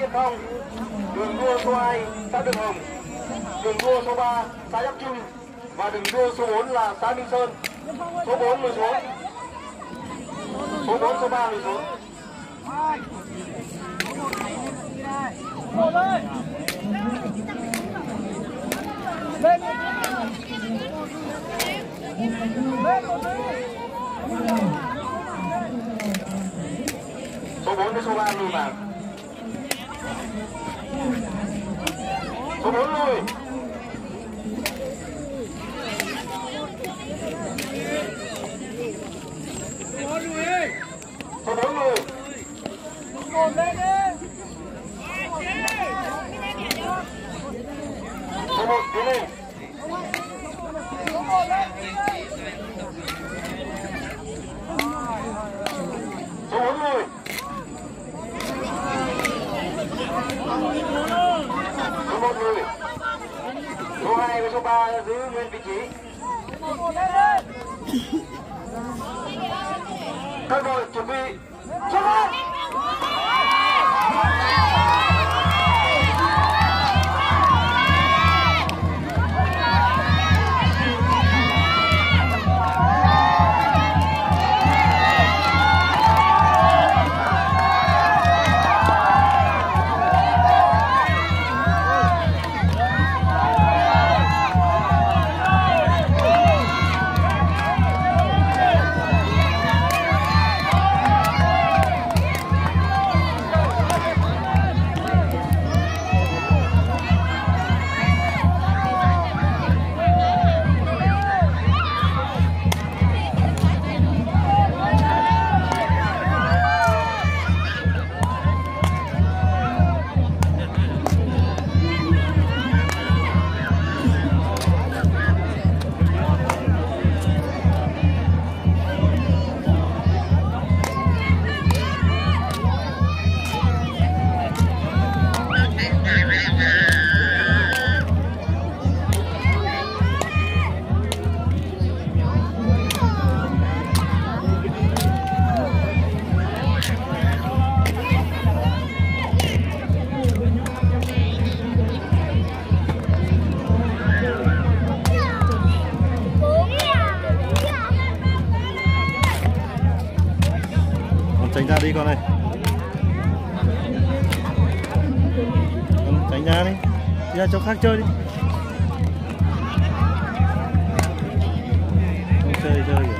Yên Phong, đường đua số 2 xã Đường Hồng, đường đua số 3 xã Đắc Trung và đường đua số 4 là xã Minh Sơn. Số 4 lùi xuống. Số 4 số 3 lùi xuống. Số 4 với số 3 lùi vào. Số 4 lùi. Số 4 lùi. Số 1 tiến lên. Số 4 lùi. Số 1 lùi. Số 2 với số 3 giữ tránh ra đi con này con tránh ra đi. Đi ra chỗ khác chơi đi. Chơi chơi kìa.